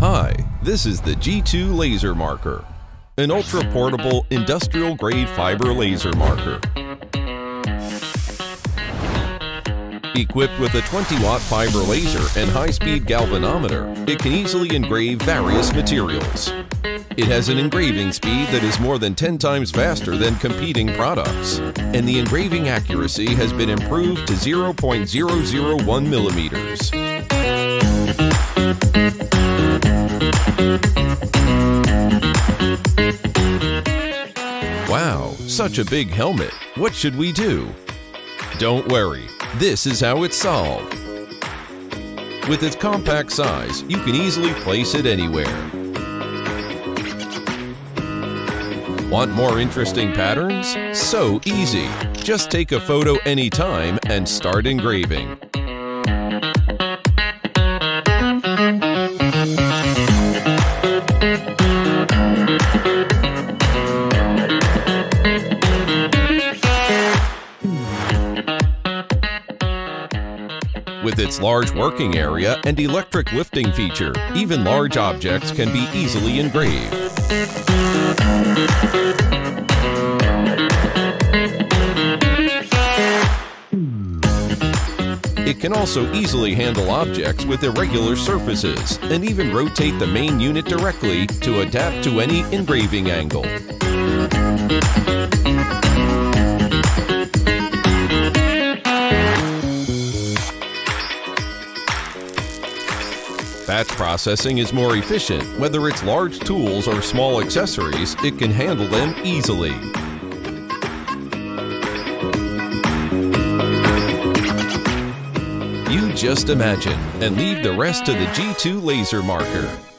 Hi, this is the G2 Laser Marker, an ultra-portable industrial-grade fiber laser marker. Equipped with a 20-watt fiber laser and high-speed galvanometer, it can easily engrave various materials. It has an engraving speed that is more than 10 times faster than competing products, and the engraving accuracy has been improved to 0.001 millimeters. Such a big helmet. What should we do? Don't worry, this is how it's solved. With its compact size, you can easily place it anywhere. Want more interesting patterns? So easy! Just take a photo anytime and start engraving. With its large working area and electric lifting feature, even large objects can be easily engraved. It can also easily handle objects with irregular surfaces and even rotate the main unit directly to adapt to any engraving angle. Batch processing is more efficient. Whether it's large tools or small accessories, it can handle them easily. You just imagine and leave the rest to the G2 laser marker.